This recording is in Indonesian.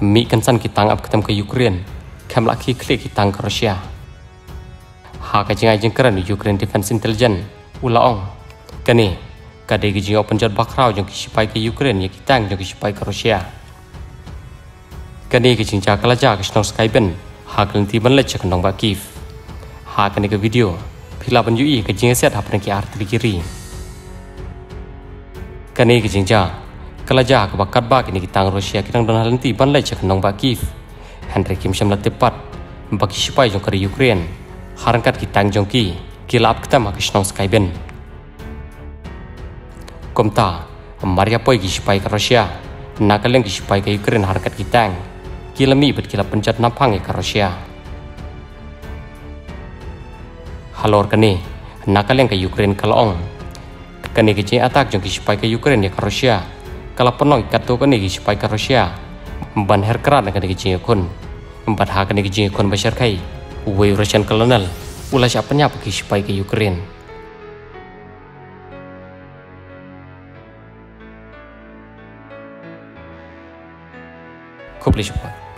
mi kan san ki tang ap ketam ke Ukraine. Kam laki klik ki tang ke Rusia ha ka jingai jing keran Ukraine Defense Intelligence ula ong. Kani kade ki jing open jot bakrau jong ki sipai ke Ukraine ye ki tang jong ki sipai ke Rusia kani ki jing ja kala ja ki snong sky ben ha ti ban le chek nong ba kif ha kani ke video phila ban yu i ke jing set hapne ki arti kiri kani ki jing ja kala ja ka bakat ba kini kitang Rusia kitang don halanti ban lai chak nong ba Kiev. Henry Kim sham la tepat ba ki sipai jong kari Ukraine. Harangkat kitang jong ki kilap kita ma kishnong sky ben. Komta Maria poi ki sipai ka Rusia? Nakaleng ki sipai ka Ukraine harangkat kitang kilami bet kila penjat nampang ka Rusia. Halor kani nakaleng ka Ukraine kalong kani ki atak jong ki sipai ka Ukraine ya ka Rusia kala ikat tu kan igi supaya ke Rusia ban her keran kan igi jingi kun empat ha kan igi jingi kun besar kai uwe Russian colonel ulah siapa nya pergi supaya ke Ukraine. Kup support.